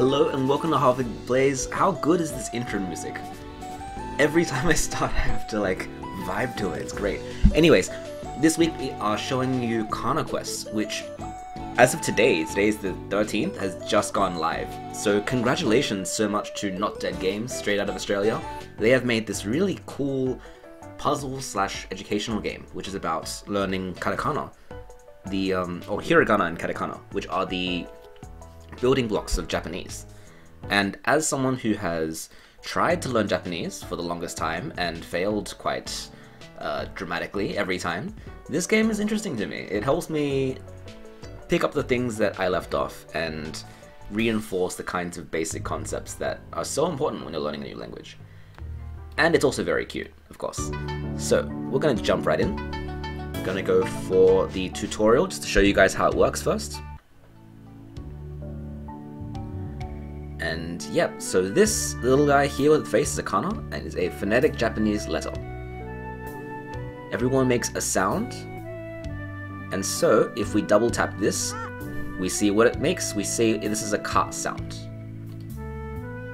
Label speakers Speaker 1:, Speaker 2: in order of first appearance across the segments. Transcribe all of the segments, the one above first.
Speaker 1: Hello and welcome to Harvard Plays. How good is this intro music? Every time I start, I have to like vibe to it. It's great. Anyways, this week we are showing you Kana Quest, which, as of today, today is the 13th, has just gone live. So congratulations so much to Not Dead Games, straight out of Australia. They have made this really cool puzzle slash educational game, which is about learning katakana, the um, or hiragana and katakana, which are the building blocks of Japanese. And as someone who has tried to learn Japanese for the longest time and failed quite uh, dramatically every time, this game is interesting to me. It helps me pick up the things that I left off and reinforce the kinds of basic concepts that are so important when you're learning a new language. And it's also very cute, of course. So, we're gonna jump right in. I'm gonna go for the tutorial just to show you guys how it works first. And yep, so this little guy here with the face is a kana and is a phonetic Japanese letter. Everyone makes a sound, and so if we double tap this, we see what it makes. We see this is a ka sound.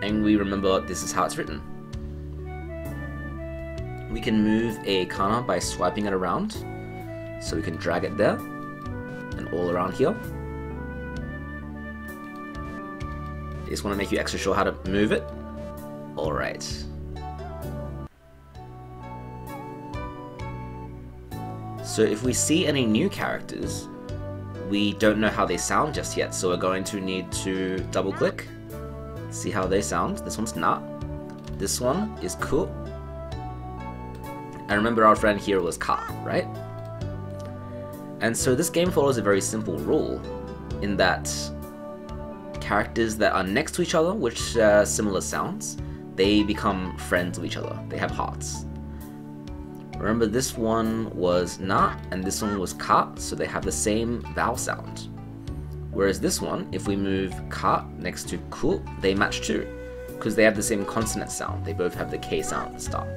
Speaker 1: And we remember this is how it's written. We can move a kana by swiping it around. So we can drag it there and all around here. Just want to make you extra sure how to move it. Alright. So if we see any new characters, we don't know how they sound just yet, so we're going to need to double click, see how they sound. This one's not. This one is cool. And remember our friend here was ka, right? And so this game follows a very simple rule in that characters that are next to each other, which share similar sounds, they become friends with each other. They have hearts. Remember this one was na and this one was ka, so they have the same vowel sound. Whereas this one, if we move ka next to ku, they match too, because they have the same consonant sound. They both have the k sound at the start.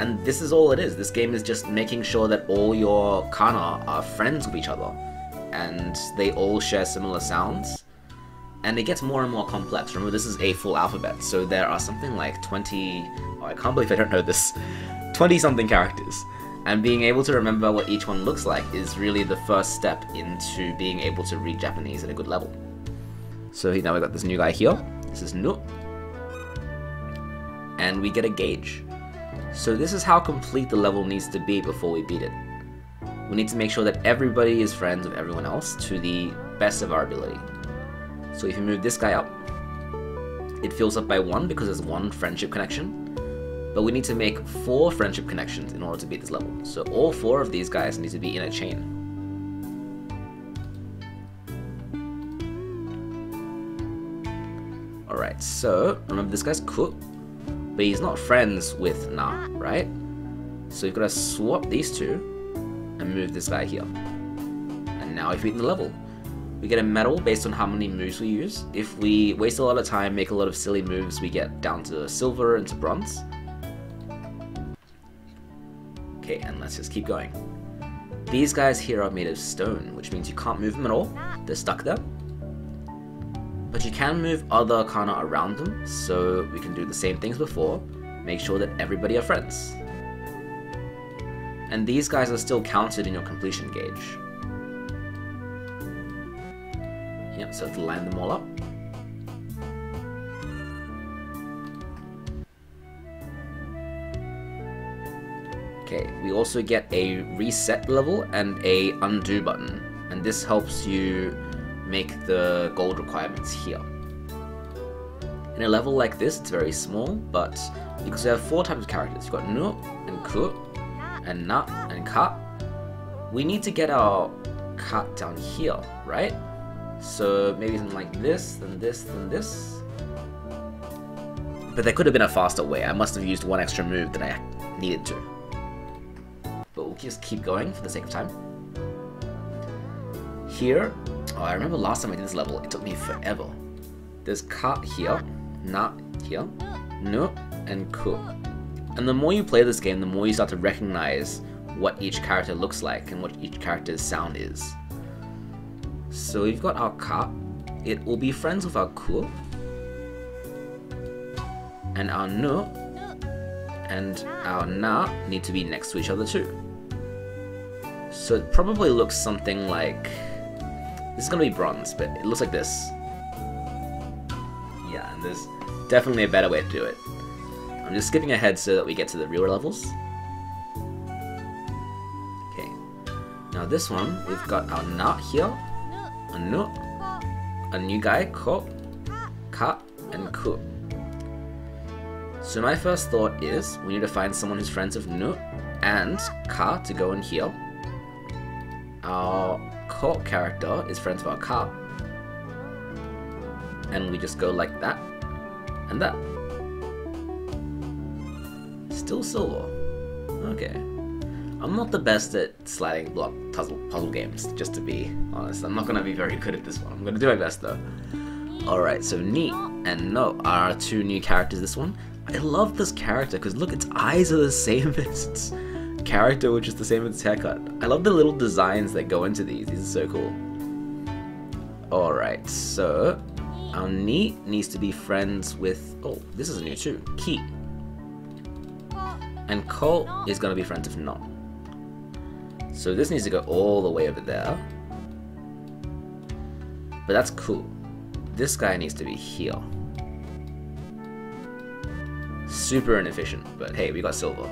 Speaker 1: And this is all it is. This game is just making sure that all your kana are friends with each other and they all share similar sounds. And it gets more and more complex. Remember, this is a full alphabet, so there are something like 20. Oh, I can't believe I don't know this. 20 something characters. And being able to remember what each one looks like is really the first step into being able to read Japanese at a good level. So now we got this new guy here. This is Nu. And we get a gauge. So this is how complete the level needs to be before we beat it. We need to make sure that everybody is friends with everyone else to the best of our ability. So if you move this guy up, it fills up by one because there's one friendship connection. But we need to make four friendship connections in order to beat this level. So all four of these guys need to be in a chain. Alright, so remember this guy's Ku, but he's not friends with Na, right? So you've got to swap these two and move this guy here. And now we've beaten the level. We get a medal based on how many moves we use. If we waste a lot of time, make a lot of silly moves, we get down to silver and to bronze. Okay, and let's just keep going. These guys here are made of stone, which means you can't move them at all. They're stuck there. But you can move other kana around them, so we can do the same things before. Make sure that everybody are friends. And these guys are still counted in your completion gauge. Yep, so let's line them all up. Okay, we also get a reset level and a undo button, and this helps you make the gold requirements here. In a level like this, it's very small, but because we have four types of characters, you've got Nu and Ku, and Na and Ka, we need to get our Ka down here, right? So maybe something like this, then this, then this. But there could have been a faster way. I must have used one extra move than I needed to. But we'll just keep going for the sake of time. Here, oh, I remember last time I did this level, it took me forever. There's Ka here, Na here, Nu, and Ku. And the more you play this game, the more you start to recognize what each character looks like and what each character's sound is. So we've got our Ka, it will be friends with our Ku and our Nu and our Na need to be next to each other too. So it probably looks something like this is gonna be bronze, but it looks like this. Yeah, and there's definitely a better way to do it. I'm just skipping ahead so that we get to the real levels. Okay. Now this one, we've got our Na here, a Nu, a new guy, Ko, Ka, and Ku. So my first thought is we need to find someone who's friends with Nu and Ka to go in here. Our Ko character is friends with our Ka. And we just go like that and that. Still silver. Okay. I'm not the best at sliding block puzzle puzzle games, just to be honest. I'm not gonna be very good at this one. I'm gonna do my best though. Alright, so Ni and No are two new characters this one. I love this character because look, its eyes are the same as its character, which is the same as its haircut. I love the little designs that go into these. These are so cool. Alright, so our Ni needs to be friends with. Oh, this is new too. Ki. And Ko is going to be friends with No. So this needs to go all the way over there. But that's cool. This guy needs to be here. Super inefficient, but hey, we got silver.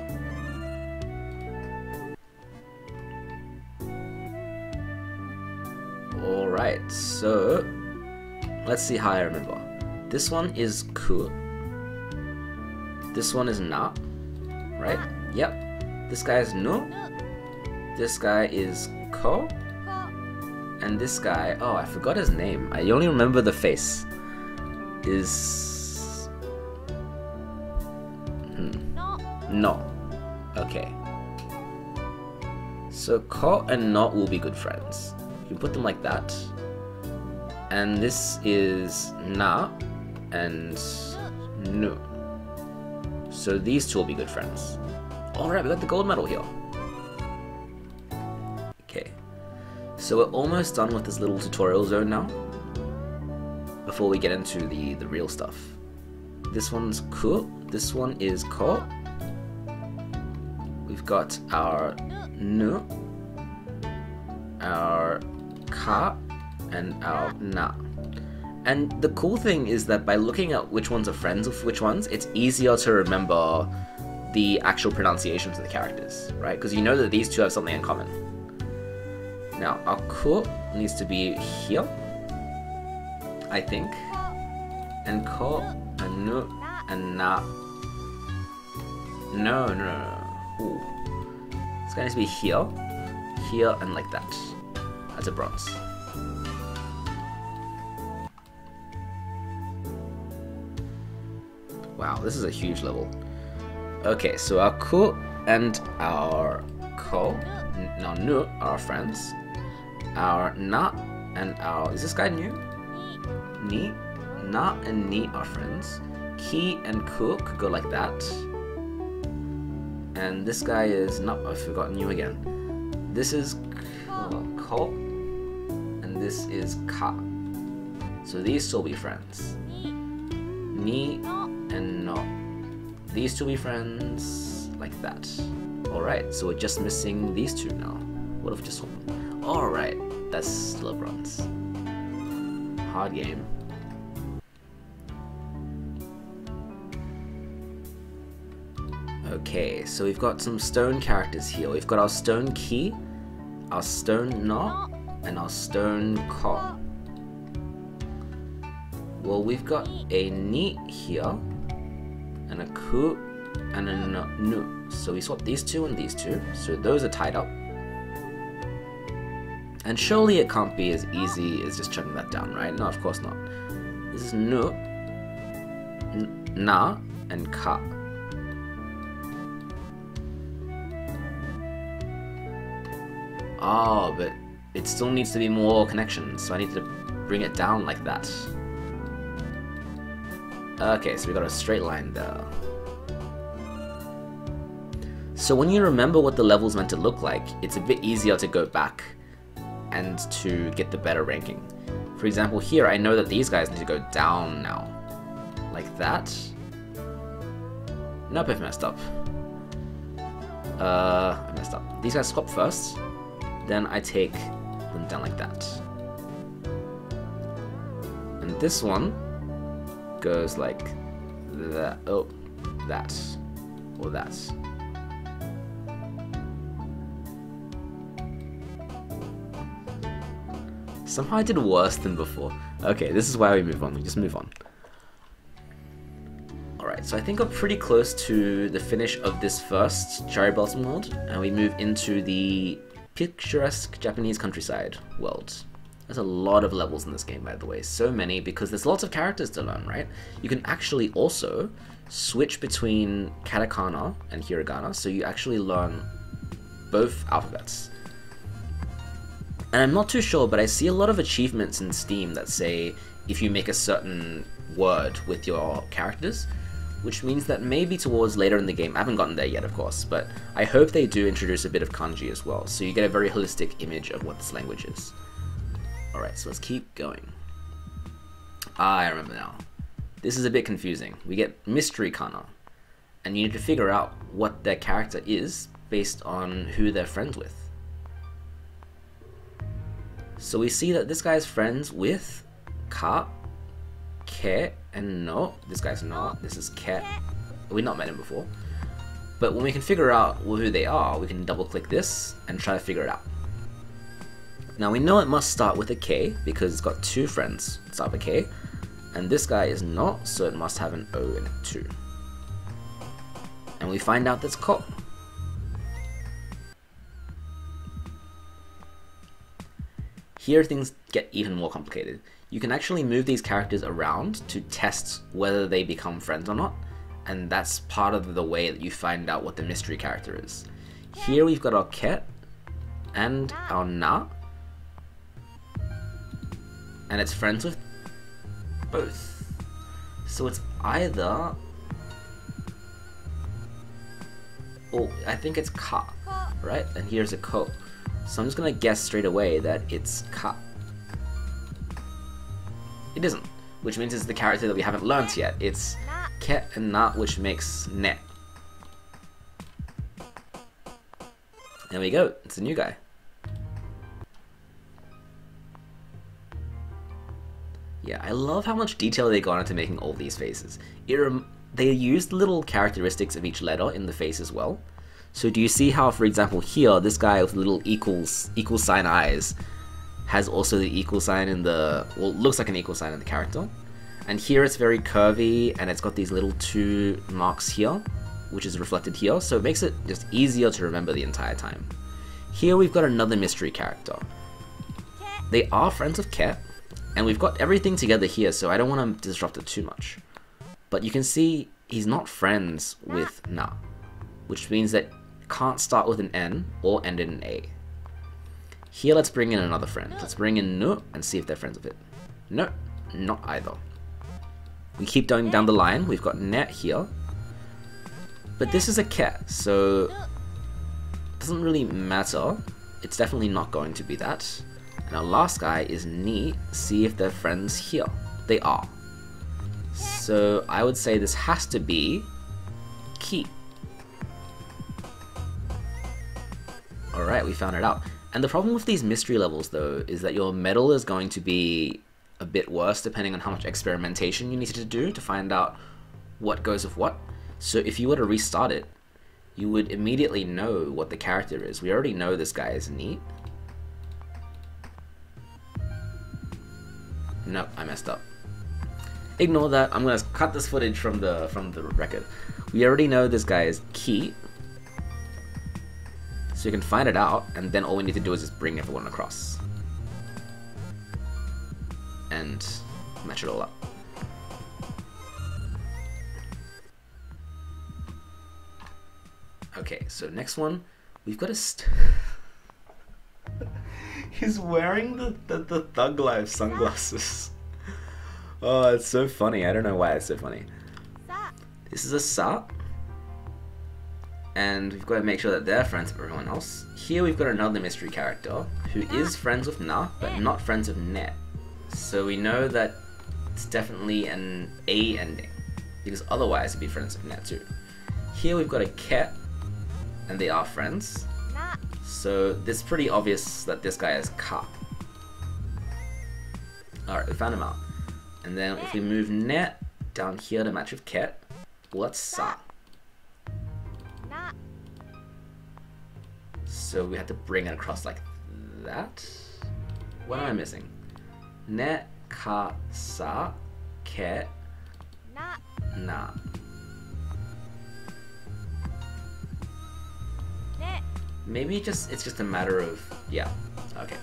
Speaker 1: Alright, so let's see how I remember. This one is cool. This one is Na. Right? Yep. This guy is Nu. This guy is Ko. And this guy, oh, I forgot his name. I only remember the face. Is. Hmm. No. Okay. So Ko and Not will be good friends. You can put them like that. And this is Na and Nu. So these two will be good friends. Alright, we got the gold medal here. Okay. So we're almost done with this little tutorial zone now. Before we get into the, the real stuff. This one's Ku, this one is Ko. We've got our Nu, our Ka, and our Na. And the cool thing is that by looking at which ones are friends with which ones, it's easier to remember the actual pronunciations of the characters, right? Because you know that these two have something in common. Now, our Ku needs to be here, I think. And Ko, and Nu, and Na. No, no, no, no. Ooh. Guy needs to be here, here, and like that. As a bronze. Wow, this is a huge level. Okay, so our Ku and our Ko, now Nu, are friends. Our Na and our, is this guy new? Ni? Na and Ni are friends. Ki and could go like that. And this guy is, no, I've forgotten you again. This is Ko, and this is Ka. So these will be friends. Ni and No. These two be friends like that. Alright, so we're just missing these two now. What if just one? Alright, that's bronze. Hard game. Okay, so we've got some stone characters here. We've got our stone key, our stone knot, and our stone Ko. Well, we've got a neat here, and a Ku, and a Nu. So we swap these two and these two. So those are tied up. And surely it can't be as easy as just chucking that down, right? No, of course not. This is Nu, Na, and Ka. Oh, but it still needs to be more connections, so I need to bring it down like that. Okay, so we got a straight line there. So when you remember what the level's meant to look like, it's a bit easier to go back and to get the better ranking. For example, here I know that these guys need to go down now. Like that. Nope, I've messed up. Uh, I messed up. These guys swap first, then I take them down like that. And this one goes like that. Oh, that. Or that. Somehow I did worse than before. Okay, this is why we move on. We just move on. Alright, so I think we're pretty close to the finish of this first Cherry Blossom world, and we move into the picturesque Japanese countryside world. There's a lot of levels in this game, by the way. So many, because there's lots of characters to learn, right? You can actually also switch between katakana and hiragana, so you actually learn both alphabets. And I'm not too sure, but I see a lot of achievements in Steam that say if you make a certain word with your characters, which means that maybe towards later in the game, I haven't gotten there yet, of course, but I hope they do introduce a bit of kanji as well, so you get a very holistic image of what this language is. Alright, so let's keep going. Ah, I remember now. This is a bit confusing. We get mystery kana, and you need to figure out what their character is based on who they're friends with. So we see that this guy's friends with Ka, Ke, and No. This guy's not. This is Ke. We've not met him before. But when we can figure out who they are, we can double click this and try to figure it out. Now we know it must start with a K because it's got two friends start with a K. And this guy is not, so it must have an O in it too. And we find out that's Ko. Here things get even more complicated. You can actually move these characters around to test whether they become friends or not, and that's part of the way that you find out what the mystery character is. Here we've got our Ket and our Na, and it's friends with both. So it's either... Oh, I think it's Ka, right? And here's a Ko. So I'm just gonna guess straight away that it's Ka. It isn't, which means it's the character that we haven't learnt yet. It's Ket and Na, which makes Net. There we go, it's a new guy. Yeah, I love how much detail they got into making all these faces. they used little characteristics of each letter in the face as well. So do you see how, for example, here, this guy with little equals equal sign eyes has also the equal sign in the, well, looks like an equal sign in the character. And here it's very curvy, and it's got these little two marks here, which is reflected here, so it makes it just easier to remember the entire time. Here we've got another mystery character. They are friends of Ket, and we've got everything together here, so I don't want to disrupt it too much. But you can see he's not friends with Na, which means that can't start with an N or end in an A. Here, let's bring in another friend. Let's bring in Nu and see if they're friends with it. No, not either. We keep going down the line. We've got Net here. But this is a cat, so doesn't really matter. It's definitely not going to be that. Our last guy is neat, See if they're friends here. They are. So I would say this has to be Ki. Alright, we found it out. And the problem with these mystery levels, though, is that your medal is going to be a bit worse depending on how much experimentation you need to do to find out what goes with what. So if you were to restart it, you would immediately know what the character is. We already know this guy is neat. Nope, I messed up. Ignore that. I'm gonna cut this footage from the from the record. We already know this guy is key. so you can find it out, and then all we need to do is just bring everyone across. And match it all up. Okay, so next one, we've got a st He's wearing the, the, the Thug Life sunglasses. Oh, it's so funny. I don't know why it's so funny. This is a Sa and we've got to make sure that they're friends with everyone else. Here we've got another mystery character who is friends with Na, but not friends with Net. So we know that it's definitely an A ending, because otherwise it'd be friends with Net too. Here we've got a cat, and they are friends. So it's pretty obvious that this guy is Ka. Alright, we found him out. And then if we move Net down here to match with Ket, what's Sa? So we have to bring it across like that. What am I missing? Net, Ka, Sa, Ket, Na. Maybe just it's just a matter of yeah. Okay.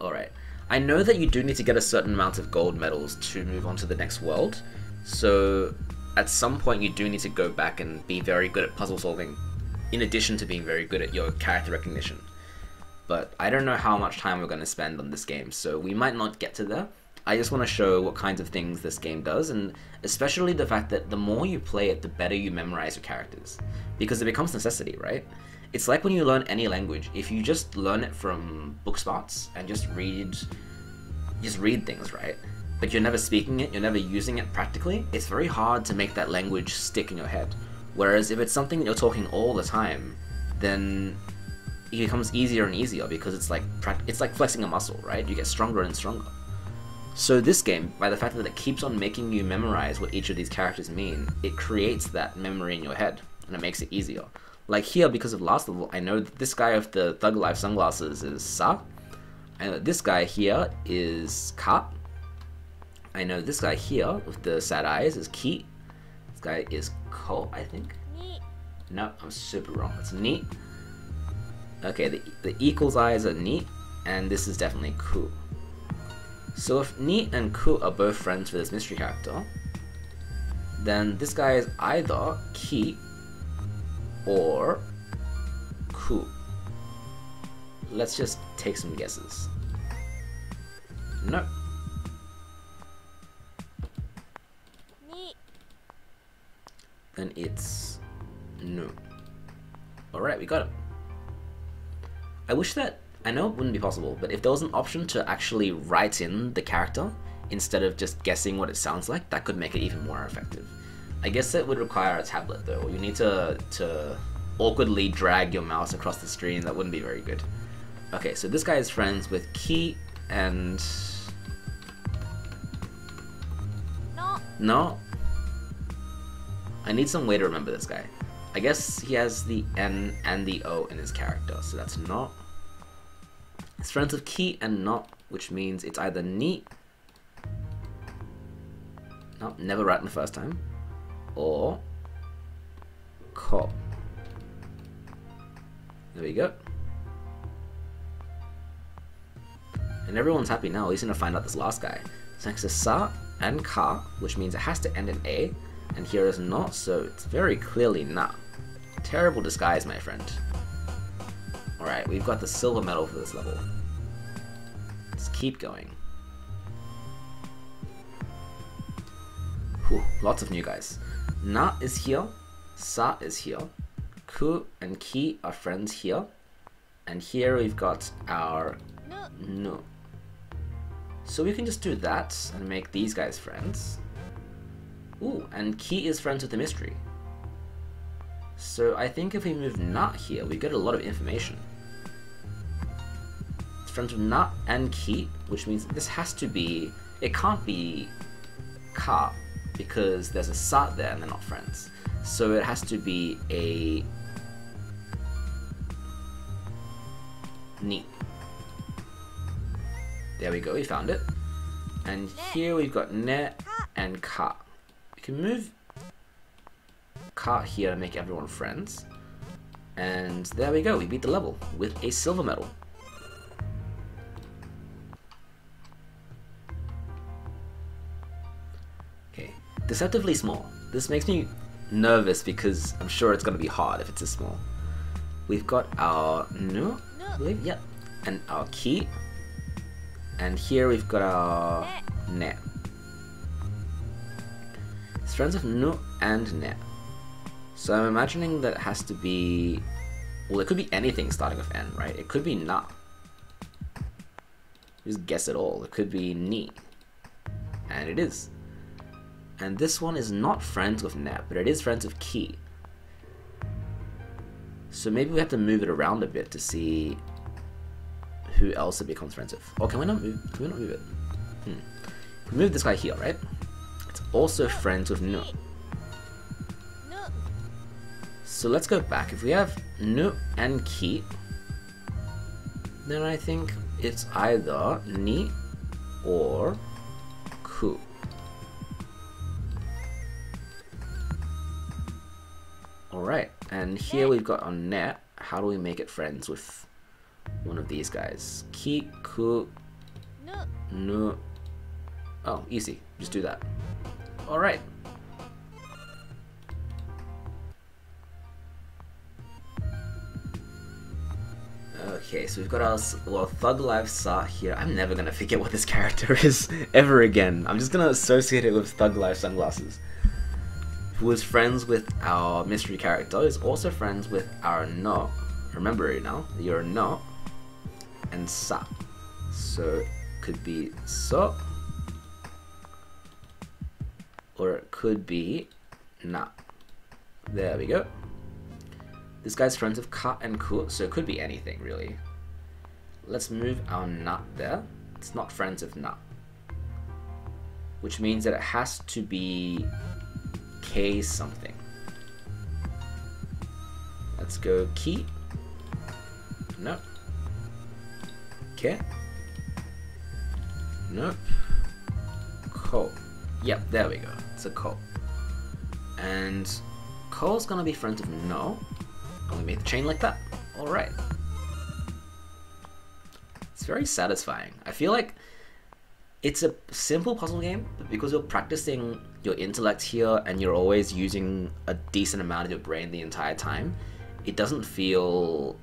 Speaker 1: Alright. I know that you do need to get a certain amount of gold medals to move on to the next world. So at some point you do need to go back and be very good at puzzle solving in addition to being very good at your character recognition. But I don't know how much time we're going to spend on this game, so we might not get to there. I just want to show what kinds of things this game does, and especially the fact that the more you play it, the better you memorize your characters. Because it becomes necessity, right? It's like when you learn any language. If you just learn it from book spots and just read, just read things, right? But you're never speaking it, you're never using it practically, it's very hard to make that language stick in your head. Whereas if it's something that you're talking all the time, then it becomes easier and easier because it's like it's like flexing a muscle, right? You get stronger and stronger. So this game, by the fact that it keeps on making you memorize what each of these characters mean, it creates that memory in your head, and it makes it easier. Like here, because of last level, I know that this guy with the Thug Life sunglasses is Sa. I know this guy here is Ka. I know this guy here with the sad eyes is Ki. This guy is Ko, I think.
Speaker 2: Neat.
Speaker 1: No, I'm super wrong. It's Neat. Okay, the, the equals eyes are Neat, and this is definitely Ku. So if Neat and Ku are both friends with this mystery character, then this guy is either Ki or Ku. Let's just take some guesses. No.
Speaker 2: Neat.
Speaker 1: Then it's no. Alright, we got it. I wish that I know it wouldn't be possible, but if there was an option to actually write in the character instead of just guessing what it sounds like, that could make it even more effective. I guess it would require a tablet though. You need to to awkwardly drag your mouse across the screen. That wouldn't be very good. Okay, so this guy is friends with Ki and
Speaker 2: No.
Speaker 1: no. I need some way to remember this guy. I guess he has the N and the O in his character, so that's not. It's friends with Ki and not, which means it's either neat. No, never right in the first time. Or cop. There we go. And everyone's happy now. He's gonna find out this last guy. Thanks to Sa and Ka, which means it has to end in A, and here is not, so it's very clearly not. Terrible disguise, my friend. Alright, we've got the silver medal for this level. Let's keep going. Whew, lots of new guys. Na is here, Sa is here, Ku and Ki are friends here, and here we've got our
Speaker 2: no.
Speaker 1: So we can just do that and make these guys friends. Ooh, and Ki is friends with the mystery. So I think if we move Nut here, we get a lot of information. It's friends with Nut and Ki, which means this has to be... It can't be Ka, because there's a Sa there and they're not friends. So it has to be a... Ni. There we go, we found it. And here we've got Net and Ka. We can move Ka here to make everyone friends. And there we go, we beat the level with a silver medal. Okay, deceptively small. This makes me nervous because I'm sure it's gonna be hard if it's this small. We've got our no, I believe, yep, and our key, and here we've got our ne. It's friends of nu and ne. So I'm imagining that it has to be, well, it could be anything starting with n, right? It could be na. Just guess it all. It could be Ni. And it is. And this one is not friends with Net, but it is friends with Ki. So maybe we have to move it around a bit to see who else it becomes friends with. Or can we not move? Can we not move it? Hmm. We move this guy here, right? It's also friends with Nu. So let's go back. If we have Nu and Ki, then I think it's either Ni or Ku. Alright, and here we've got on net. How do we make it friends with one of these guys? Ki, Ku,
Speaker 2: Nu.
Speaker 1: Nu. Oh, easy. Just do that. Alright. Okay, so we've got our well Thug Life Sa here. I'm never gonna forget what this character is ever again. I'm just gonna associate it with Thug Life sunglasses. Who is friends with our mystery character is also friends with our No. Remember it now. You're No and Sa. So it could be So or it could be Na. There we go. This guy's friends of Ka and Ku, so it could be anything really. Let's move our nut there. It's not friends of nut. Which means that it has to be K something. Let's go Ki. Nope. K. Nope. Ko. Yep, there we go. It's a Ko. And Ko's gonna be friends of No. And we made the chain like that. Alright. It's very satisfying. I feel like it's a simple puzzle game, but because you're practicing your intellect here and you're always using a decent amount of your brain the entire time, it doesn't feel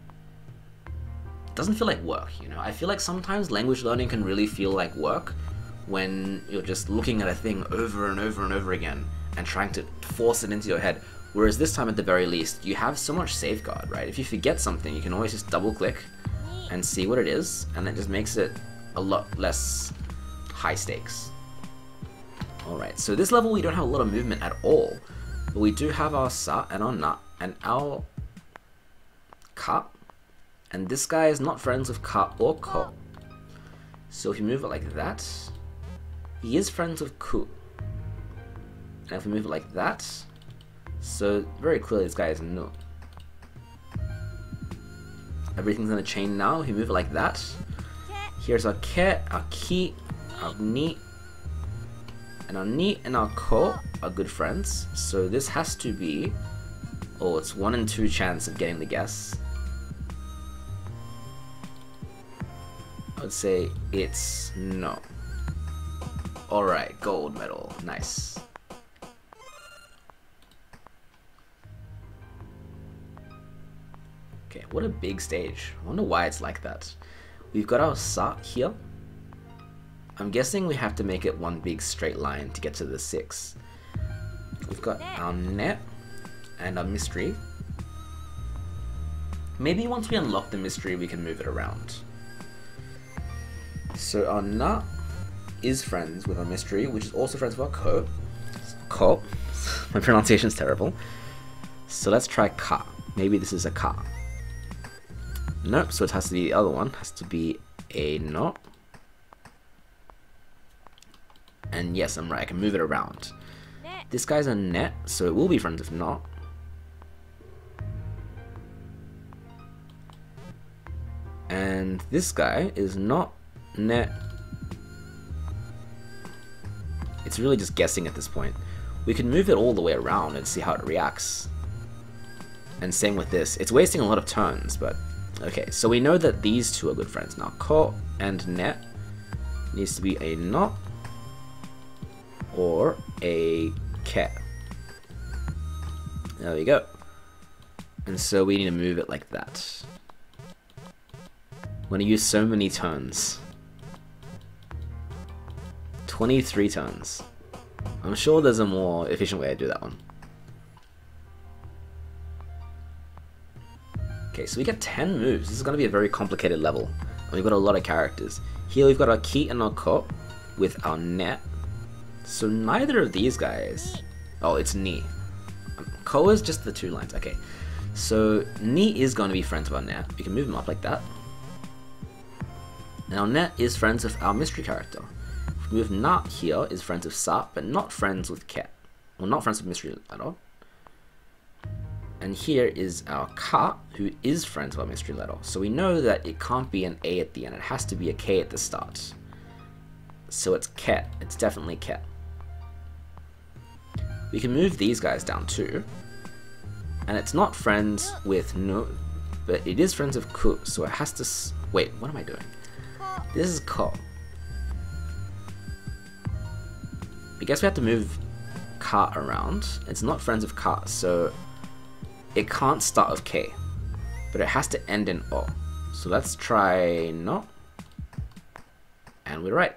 Speaker 1: doesn't feel like work, you know. I feel like sometimes language learning can really feel like work when you're just looking at a thing over and over and over again and trying to force it into your head. Whereas this time, at the very least, you have so much safeguard, right? If you forget something, you can always just double click and see what it is, and that just makes it a lot less high stakes. Alright, so this level we don't have a lot of movement at all, but we do have our Sa and our Na and our Ka, and this guy is not friends with Ka or Ko. So if you move it like that, he is friends with Ku. And if we move it like that, so very clearly this guy is No. Everything's on a chain now. You move it like that, Here's our ke, our ki, our ni, and our ni and our ko are good friends. So this has to be, oh, it's one in two chance of getting the guess. I would say it's no. Alright, gold medal. Nice. Okay, what a big stage. I wonder why it's like that. We've got our sa here. I'm guessing we have to make it one big straight line to get to the six. We've got our net and our mystery. Maybe once we unlock the mystery, we can move it around. So our na is friends with our mystery, which is also friends with our ko. Ko. My pronunciation's terrible. So let's try ka. Maybe this is a ka. Nope, so it has to be the other one. Has to be a no. And yes, I'm right. I can move it around.
Speaker 2: Ne.
Speaker 1: This guy's a net, so it will be friends if not. And this guy is not net. It's really just guessing at this point. We can move it all the way around and see how it reacts. And same with this. It's wasting a lot of turns, but okay. So we know that these two are good friends now. Ko and net needs to be a not or a cat. There we go. And so we need to move it like that. I'm gonna use so many turns. 23 turns. I'm sure there's a more efficient way to do that one. Okay, so we get 10 moves. This is gonna be a very complicated level. And we've got a lot of characters. Here we've got our Ki and our Ko with our Net. So neither of these guys. Oh, it's Ni. Um, Ko is just the two lines. Okay. So Ni is going to be friends with our Net. We can move him up like that. And our Net is friends with our mystery character. Move Nat here is friends with Sa, but not friends with Ket. Well, not friends with mystery at all. And here is our Ka, who is friends with our mystery letter. So we know that it can't be an A at the end. It has to be a K at the start. So it's Ket. It's definitely Ket. We can move these guys down too. And it's not friends with No, but it is friends of Ku. So it has to... Wait, what am I doing? This is Ko. I guess we have to move Ka around. It's not friends of Ka, so it can't start with K. But it has to end in O. So let's try no. And we're right.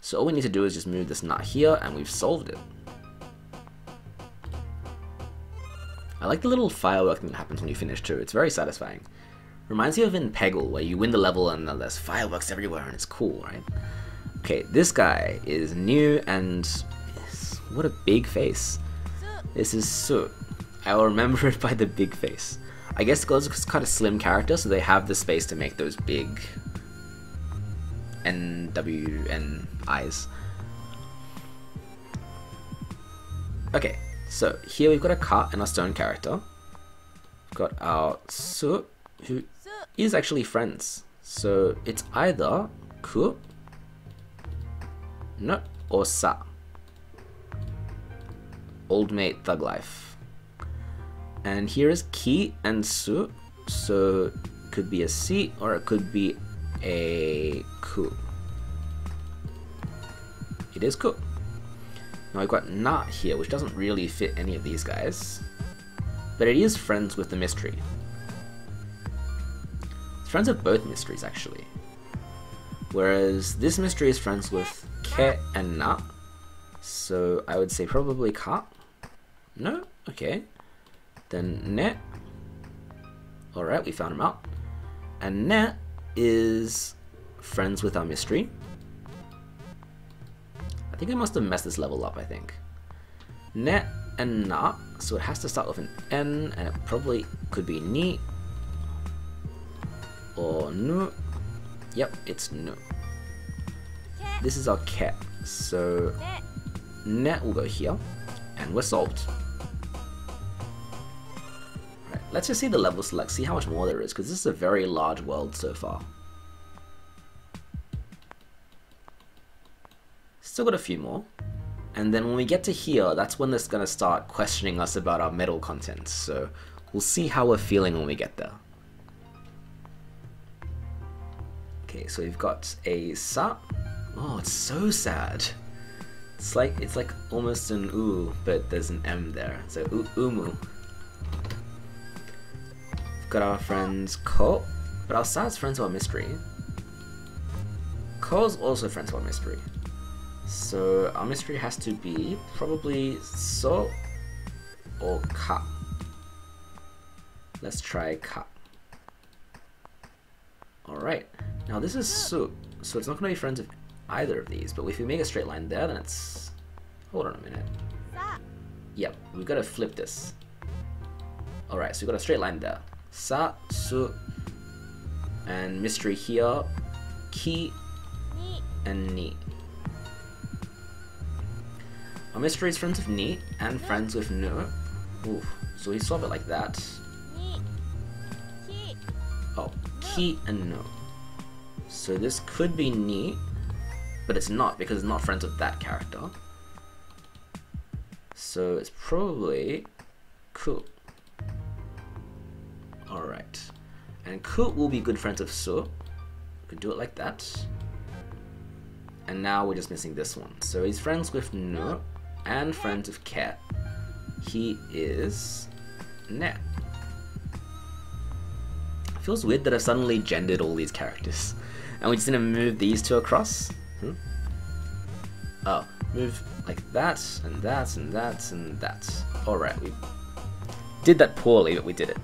Speaker 1: So all we need to do is just move this nut here and we've solved it. I like the little firework thing that happens when you finish too. It's very satisfying. Reminds me of in Peggle, where you win the level and there's fireworks everywhere and it's cool, right? Okay, this guy is new and what a big face. This is Su. I will remember it by the big face. I guess it's quite a slim character, so they have the space to make those big N W N eyes. Okay, so here we've got a cut and a stone character. We've got our Su, who is actually friends. So it's either Ku, no, or Sa. Old mate thug life. And here is Ki and Su. So could be a C or it could be a Ku. It is Ku. Now I've got Nat here, which doesn't really fit any of these guys. But it is friends with the mystery. It's friends with both mysteries actually. Whereas this mystery is friends with Ke and Na. So I would say probably Ka. No? Okay. Then net. Alright, we found him out. And net is friends with our mystery. I think I must have messed this level up, I think. Net and not, so it has to start with an N, and it probably could be Ni or Nu. Yep, it's Nu. This is our cat, so net will go here, and we're solved. Let's just see the level select, see how much more there is, because this is a very large world so far. Still got a few more. And then when we get to here, that's when it's going to start questioning us about our medal content. So we'll see how we're feeling when we get there. Okay, so we've got a sa. Oh, it's so sad. It's like it's like almost an oo, but there's an m there. So u umu. Got our friends Ko, but our sa's friends about mystery. Ko's also friends about mystery. So our mystery has to be probably so or ka. Let's try ka. Alright, now this is su, so it's not going to be friends with either of these, but if we make a straight line there, then it's... Hold on a minute. Yep, we've got to flip this. Alright, so we've got a straight line there. Sa, su, and mystery here, ki, and ni. Our mystery is friends with ni and friends with nu. Ooh, so we solve it like that. Oh, ki and no. So this could be ni, but it's not because it's not friends with that character. So it's probably ku. Alright. And ku will be good friends of su. We could do it like that. And now we're just missing this one. So he's friends with nu and friends with cat. He is ne. Feels weird that I've suddenly gendered all these characters. And we're just gonna move these two across? Hmm? Oh, move like that, and that, and that, and that. Alright, we did that poorly, but we did it.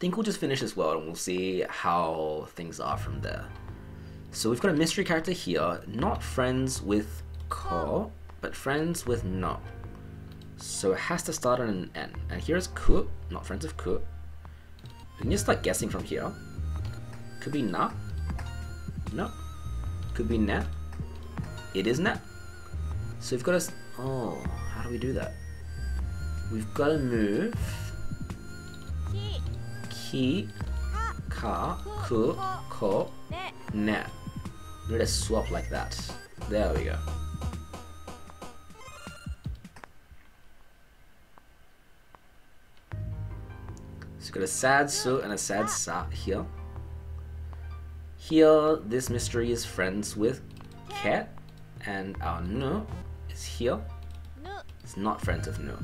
Speaker 1: Think we'll just finish this world and we'll see how things are from there. So we've got a mystery character here, not friends with Ko, but friends with No. So it has to start on an N. And here's Ku, not friends with Ku. We can just start guessing from here. Could be Na. No. Could be Ne. It is Ne. So we've got to... Oh, how do we do that? We've got to move
Speaker 2: き
Speaker 1: Ki, ka, ku, ko, ne. Let us swap like that. There we go. So got a sad su and a sad sa here. Here, this mystery is friends with cat, and our nu is here. It's not friends with nu.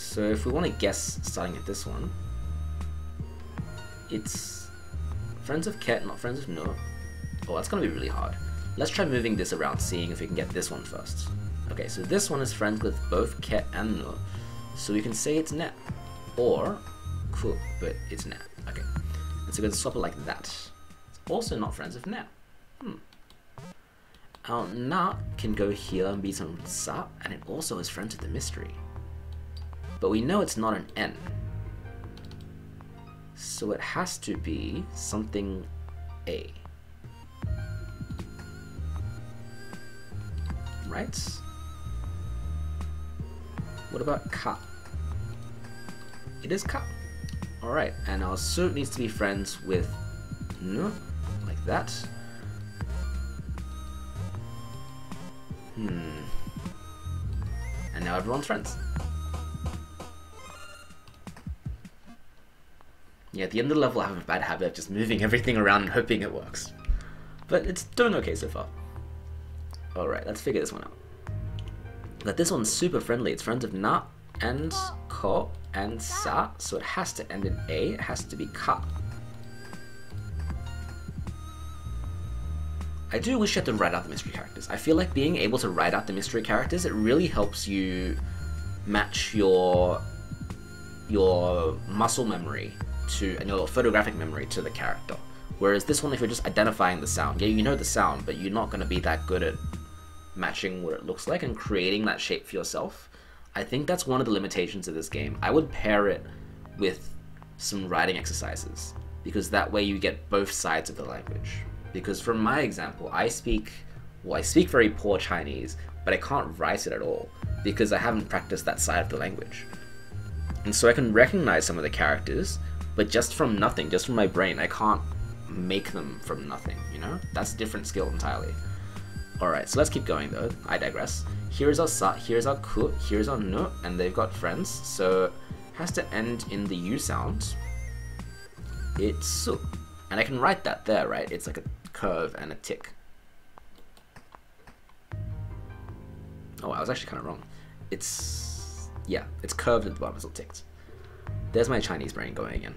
Speaker 1: So if we want to guess starting at this one, it's friends of Ket, not friends of Nu. Oh, that's gonna be really hard. Let's try moving this around, seeing if we can get this one first. Okay, so this one is friends with both Ket and Nu, so we can say it's Net. Or Ku, but it's Net. Okay. And so we're gonna swap it like that. It's also not friends of Net. Hmm. Our Na can go here and be some Sa, and it also is friends with the mystery. But we know it's not an N. So it has to be something A. Right? What about Ka? It is Ka. Alright, and our suit needs to be friends with Nu, like that. Hmm. And now everyone's friends. Yeah, at the end of the level, I have a bad habit of just moving everything around and hoping it works. But it's doing okay so far. Alright, let's figure this one out. But this one's super friendly. It's friends of Na and Ko and Sa, so it has to end in A. It has to be Ka. I do wish you had to write out the mystery characters. I feel like being able to write out the mystery characters, it really helps you match your your muscle memory to and your photographic memory to the character. Whereas this one, if you're just identifying the sound, yeah, you know the sound, but you're not going to be that good at matching what it looks like and creating that shape for yourself. I think that's one of the limitations of this game. I would pair it with some writing exercises because that way you get both sides of the language. Because from my example, I speak, well, I speak very poor Chinese, but I can't write it at all because I haven't practiced that side of the language. And so I can recognize some of the characters, but just from nothing, just from my brain, I can't make them from nothing, you know? That's a different skill entirely. Alright, so let's keep going though. I digress. Here's our sa, here's our ku, here's our nu, and they've got friends, so has to end in the u sound. It's su. And I can write that there, right? It's like a curve and a tick. Oh, I was actually kind of wrong. It's yeah, it's curved at the bottom, it's all ticked. There's my Chinese brain going again.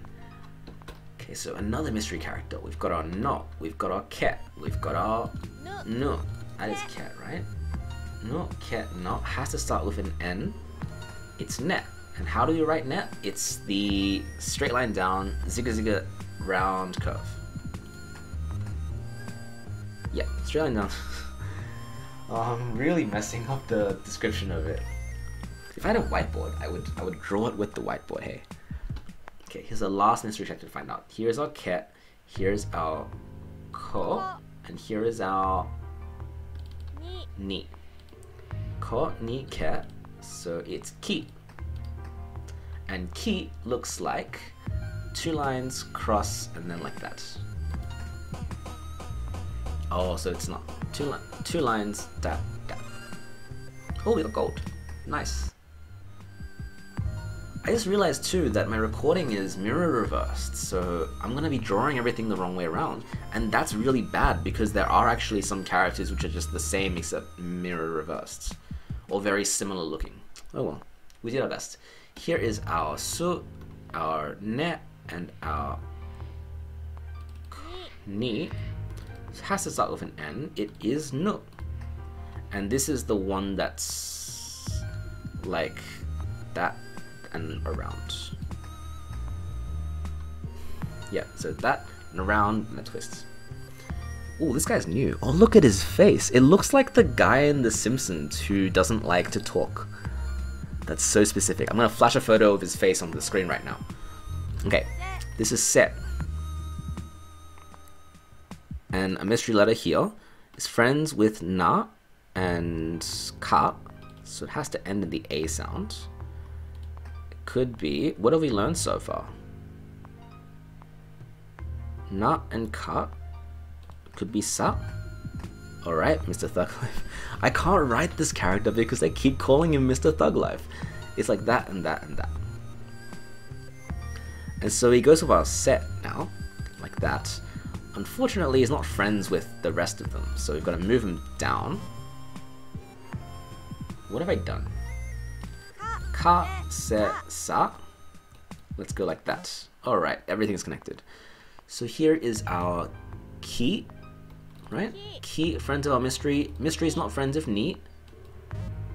Speaker 1: Okay, so another mystery character. We've got our no, we've got our cat, we've got our
Speaker 2: ぬ
Speaker 1: no. That is cat, right? No, cat, no. Has to start with an N. It's net. And how do you write net? It's the straight line down, zigga zigga round curve. Yeah, straight line down. oh, I'm really messing up the description of it. If I had a whiteboard, I would I would draw it with the whiteboard. Hey. Okay, here's the last mystery check to find out. Here's our cat. Here's our ko, and here is our
Speaker 2: に
Speaker 1: ni. Ko ni cat. So it's ki. And ki looks like two lines cross and then like that. Oh, so it's not two li- two lines dot dot. Oh, we got gold. Nice. I just realized too that my recording is mirror reversed, so I'm gonna be drawing everything the wrong way around, and that's really bad because there are actually some characters which are just the same except mirror reversed, or very similar looking. Oh well, we did our best. Here is our su, our ne, and our
Speaker 2: に
Speaker 1: ni. It has to start with an N. It is nu. And this is the one that's like that and around. Yeah, so that, and around, and a twist. Oh, this guy's new. Oh, look at his face. It looks like the guy in The Simpsons who doesn't like to talk. That's so specific. I'm gonna flash a photo of his face on the screen right now. Okay, this is set. And a mystery letter here is friends with Na and Ka, so it has to end in the A sound. Could be. What have we learned so far? Na and cut could be sup. Alright, Mr. Thuglife. I can't write this character because they keep calling him Mr. Thuglife. It's like that and that and that. And so he goes with our set now, like that. Unfortunately, he's not friends with the rest of them, so we've got to move him down. What have I done? Ka, se, sa. Let's go like that. Alright, everything's connected. So here is our key, right? Key, friends of our mystery. Mystery is not friends of neat.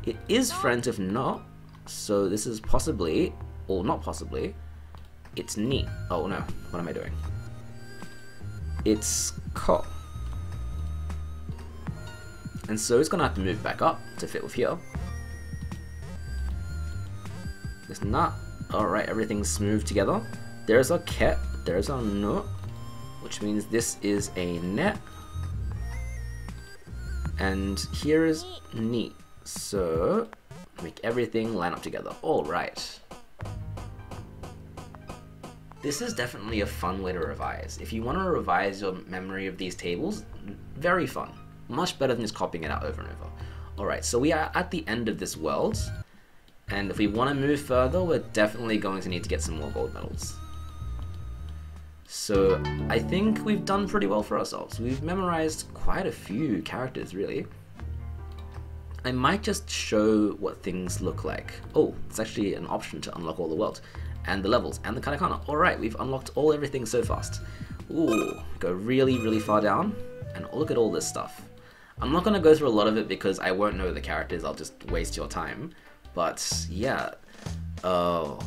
Speaker 1: It is friends of not. So this is possibly, or not possibly, it's neat. Oh no, what am I doing? It's ko. And so it's gonna have to move back up to fit with here. It's not. Alright, everything's smooth together. There's a ket, there's a no, which means this is a net. And here is neat. So, make everything line up together. Alright. This is definitely a fun way to revise. If you want to revise your memory of these tables, very fun. Much better than just copying it out over and over. Alright, so we are at the end of this world. And if we want to move further, we're definitely going to need to get some more gold medals. So I think we've done pretty well for ourselves. We've memorized quite a few characters, really. I might just show what things look like. Oh, it's actually an option to unlock all the world and the levels and the katakana. Alright, we've unlocked all everything so fast. Ooh, go really, really far down and look at all this stuff. I'm not going to go through a lot of it because I won't know the characters, I'll just waste your time. But yeah, oh,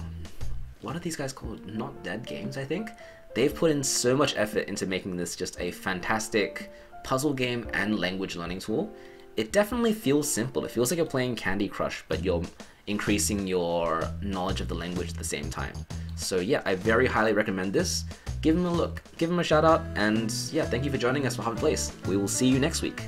Speaker 1: what are these guys called? Not Dead Games, I think? They've put in so much effort into making this just a fantastic puzzle game and language learning tool. It definitely feels simple. It feels like you're playing Candy Crush, but you're increasing your knowledge of the language at the same time. So yeah, I very highly recommend this. Give them a look, give them a shout out, and yeah, thank you for joining us for Harvard Plays. We will see you next week.